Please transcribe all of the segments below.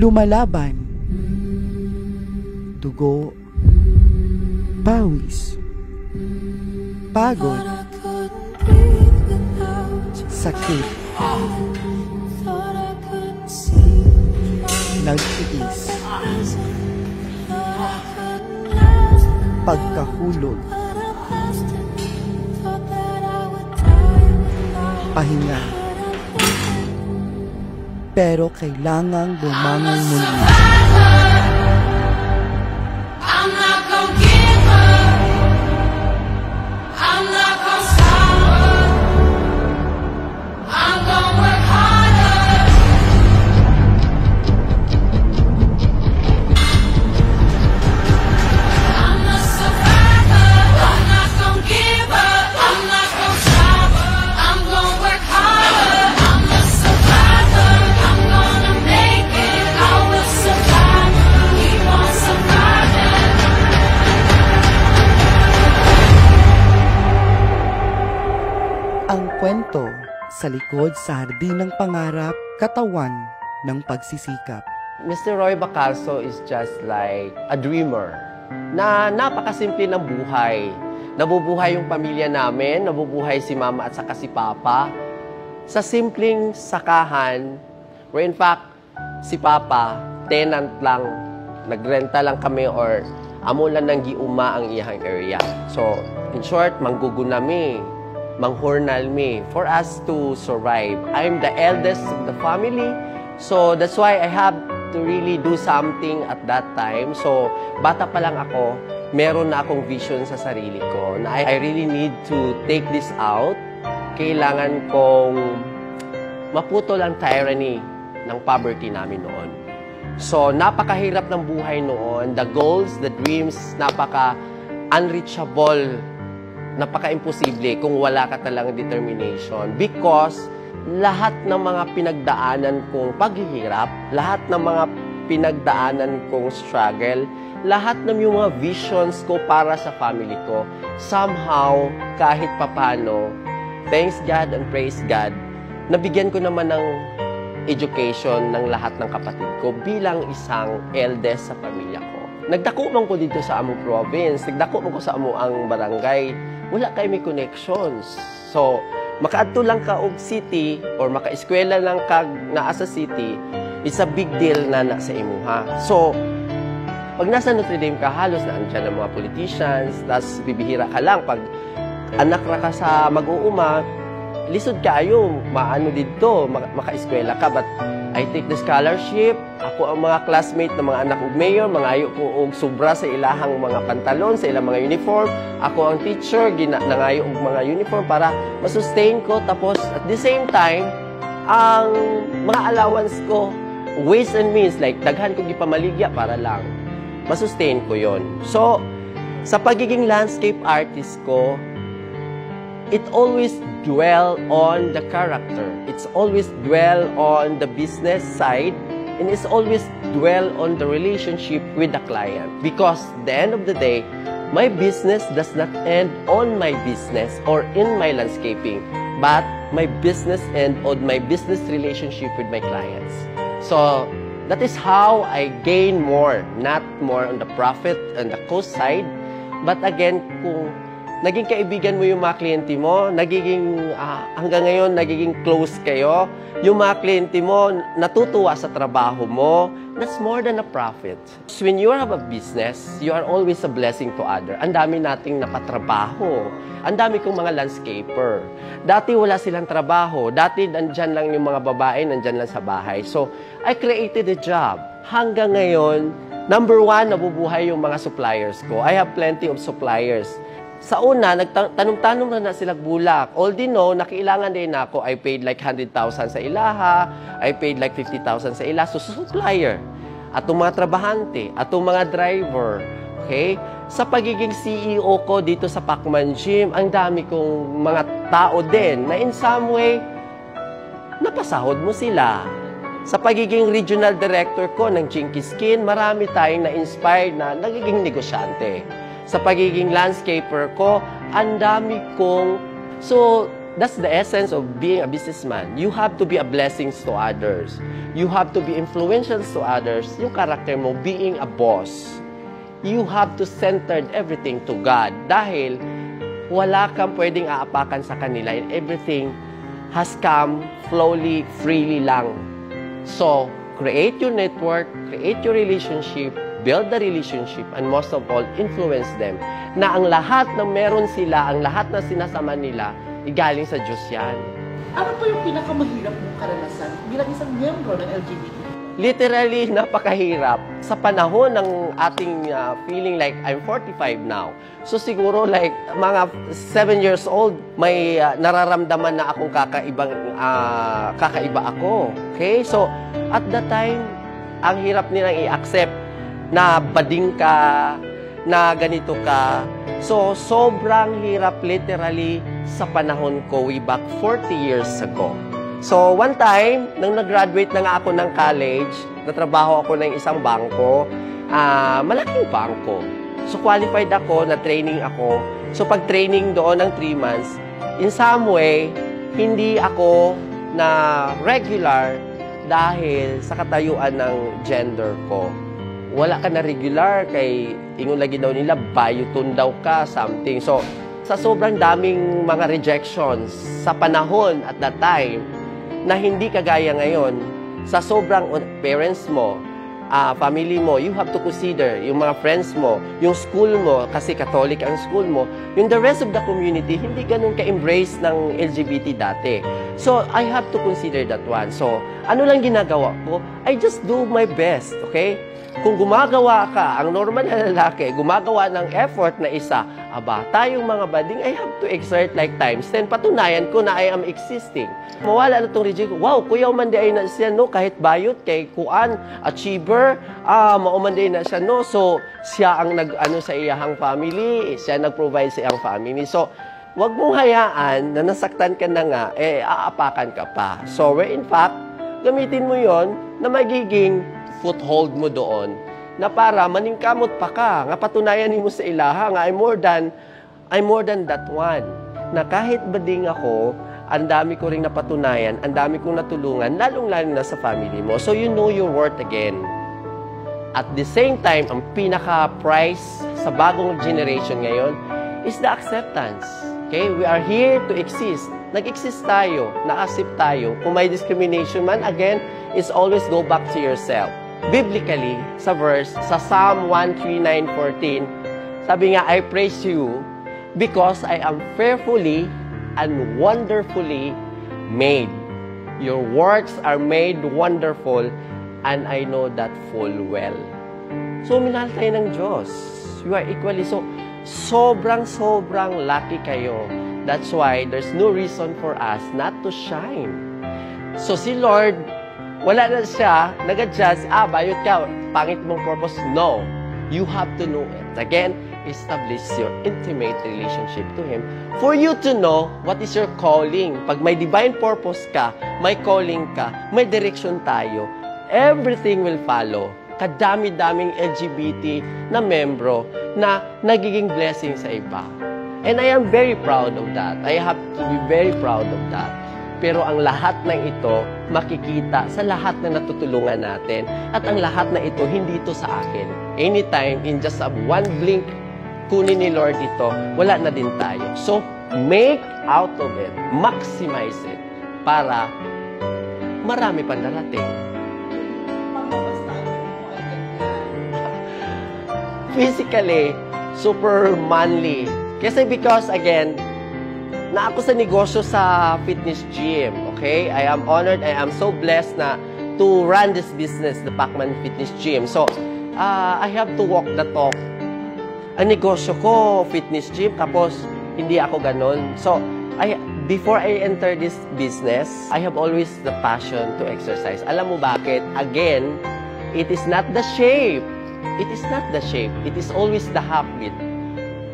lumalaban. Dugo, pawis, pagod, sakit, nagtiis, pagkahulog, pahinga. Pero kailangang bumangon muli. Sa likod sa hardin ng pangarap, katawan ng pagsisikap. Mr. Roy Bacalso is just like a dreamer na napakasimple ng buhay. Nabubuhay yung pamilya namin, nabubuhay si mama at saka si papa sa simpleng sakahan where in fact si papa tenant lang, nagrenta lang kami or amo lang ng giuma ang iyang area. So, in short, manggugunami, manghurnal me for us to survive. I'm the eldest of the family, so that's why I have to really do something at that time. So, bata pa lang ako, meron na akong vision sa sarili ko na I, really need to take this out. Kailangan kong maputol ang tyranny ng poverty namin noon. So, napakahirap ng buhay noon. The goals, the dreams, napaka unreachable, napaka-imposible kung wala ka talagang determination. Because lahat ng mga pinagdaanan kong paghihirap, lahat ng mga pinagdaanan kong struggle, lahat ng yung mga visions ko para sa family ko, somehow, kahit papano, thanks God and praise God, nabigyan ko naman ng education ng lahat ng kapatid ko bilang isang eldest sa pamilya. Nagdako man ko dito sa among province, nagdako ko sa among ang barangay, wala kay may connections. So, makaadto lang ka og city or maka-eskwela lang ka naa sa city, it's a big deal na na sa imuha. So, pag nasa Notre Dame ka, halos na andyan ang mga politicians, tas bibihira ka lang. Pag anak ra ka sa mag-uuma, lisod ka ayo, maano dito, maka- maka-eskwela ka. But I take the scholarship, ako ang mga classmate ng mga anak ug mayor, mga ayo ko og sobra sa ilahang mga pantalon, sa ilang mga uniform. Ako ang teacher, gina, nangayo og mga uniform para masustain ko. Tapos at the same time, ang mga allowance ko, ways and means, like daghan ko gipamaligya para lang masustain ko yon. So, sa pagiging landscape artist ko, it always dwell on the character. It's always dwell on the business side and it's always dwell on the relationship with the client. Because the end of the day, my business does not end on my business or in my landscaping, but my business end on my business relationship with my clients. So, that is how I gain more, not more on the profit and the cost side, but again, kung naging kaibigan mo yung mga kliyente mo, nagiging ah, hanggang ngayon nagiging close kayo, yung mga kliyente mo natutuwa sa trabaho mo, that's more than a profit. So when you have a business, you are always a blessing to other. Ang dami nating napatrabaho. Ang dami kong mga landscaper. Dati wala silang trabaho. Dati nandyan lang yung mga babae, nandyan lang sa bahay. So, I created a job. Hanggang ngayon, number one, nabubuhay yung mga suppliers ko. I have plenty of suppliers. Sa una, nagtanong-tanong na na sila bulak. Although, nakiilangan din ako, I paid like 100,000 sa ilaha, I paid like 50,000 sa ilaha. So, supplier. Atong mga trabahante, atong mga driver. Okay? Sa pagiging CEO ko dito sa Pacman Gym, ang dami kong mga tao din na in some way, napasahod mo sila. Sa pagiging regional director ko ng Chinky Skin, marami tayong na-inspired na nagiging negosyante. Sa pagiging landscaper ko, ang dami kong... So, that's the essence of being a businessman. You have to be a blessing to others. You have to be influential to others. Yung character mo, being a boss. You have to center everything to God. Dahil wala kang pwedeng aapakan sa kanila and everything has come flowly, freely lang. So, create your network, create your relationship, build the relationship, and most of all, influence them. Na ang lahat na meron sila, ang lahat na sinasama nila, igaling sa Diyos yan. Ano po yung pinakamahirap mong karanasan bilang isang miyembro ng LGBT? Literally, napakahirap. Sa panahon ng ating uh, feeling like I'm 45 now. So siguro like mga 7 years old, may uh, nararamdaman na akong kakaibang uh, kakaiba ako. Okay? So at that time, ang hirap nilang i-accept na bading ka, na ganito ka. So sobrang hirap literally sa panahon ko way back 40 years ago. So, one time, nang nag-graduate na nga ako ng college, natrabaho ako ng isang bangko, ah malaking bangko. So, qualified ako, na-training ako. So, pag-training doon ng 3 months, in some way, hindi ako na regular dahil sa katayuan ng gender ko. Wala ka na regular kay ingon lagi daw nila, bayuton daw ka, something. So, sa sobrang daming mga rejections sa panahon at that time, na hindi kagaya ngayon, sa sobrang parents mo, ah, family mo, you have to consider yung mga friends mo, yung school mo, kasi Catholic ang school mo, yung the rest of the community, hindi ganun ka-embrace ng LGBT dati. So, I have to consider that one. So, ano lang ginagawa ko? I just do my best, okay? Kung gumagawa ka, ang normal na lalaki, gumagawa ng effort na isa, aba, tayong mga bading, I have to exert like times 10. Patunayan ko na I am existing. Mawala na itong reject. Wow, kuya umanday na siya, no? Kahit bayot, kay kuan, achiever, ah, maumanday na siya, no? So, siya ang nag, ano, sa iyahang family, siya nag-provide sa iyang family. So, wag mong hayaan na nasaktan ka na nga, eh, aapakan ka pa. So, where in fact, gamitin mo yon na magiging foothold mo doon na para maningkamot pa ka nga patunayan mo sa ilaha nga I'm more than I'm more than that one. Na kahit bading ako ang dami ko ring napatunayan ang dami kong natulungan lalong lalo na sa family mo. So you know your worth again. At the same time ang pinaka price sa bagong generation ngayon is the acceptance. Okay? We are here to exist. Nag-exist tayo, na-accept tayo. Kung may discrimination man, again, is always go back to yourself biblically, sa verse, sa Psalm 139.14, sabi nga, I praise you because I am fearfully and wonderfully made. Your works are made wonderful and I know that full well. So, minahal tayo ng Diyos. You are equally so, sobrang, sobrang lucky kayo. That's why there's no reason for us not to shine. So, si Lord, wala na siya, nag-adjust, ah, bayot ka, pangit mong purpose. No. You have to know it. Again, establish your intimate relationship to Him for you to know what is your calling. Pag may divine purpose ka, may calling ka, may direction tayo, everything will follow. Kadami-daming LGBT na membro na nagiging blessing sa iba. And I am very proud of that. I have to be very proud of that. Pero ang lahat ng ito makikita sa lahat na natutulungan natin. At ang lahat na ito, hindi ito sa akin. Anytime, in just a one blink, kunin ni Lord ito, wala na din tayo. So, make out of it. Maximize it para marami pang darating. Physically super manly. Kasi because again, na ako sa negosyo sa fitness gym, okay? I am honored, I am so blessed na to run this business, the Pacman Fitness Gym. So, uh, I have to walk the talk. Ang negosyo ko, fitness gym, tapos hindi ako ganon. So, I, before I enter this business, I have always the passion to exercise. Alam mo bakit? Again, it is not the shape. It is not the shape. It is always the habit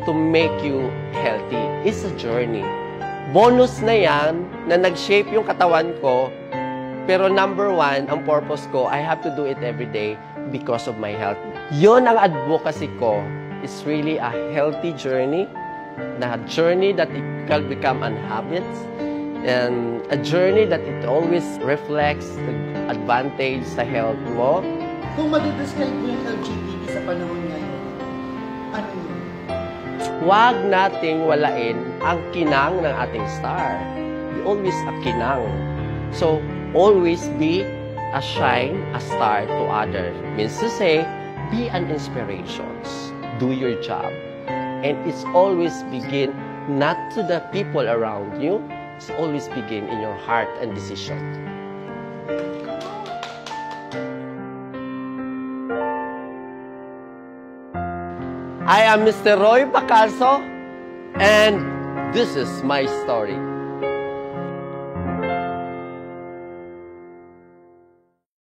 to make you healthy. It's a journey. Bonus na yan na nag-shape yung katawan ko. Pero number one, ang purpose ko, I have to do it every day because of my health. Yon ang advocacy ko. It's really a healthy journey. Na journey that it can become an habit. And a journey that it always reflects the advantage sa health mo. Kung madidescribe mo yung LGBT sa panahon yun? Huwag nating walain ang kinang ng ating star. Be always a kinang. So, always be a shine, a star to others. Means to say, be an inspiration. Do your job. And it's always begin not to the people around you. It's always begin in your heart and decision. I am Mr. Roy Bacaso, and this is my story.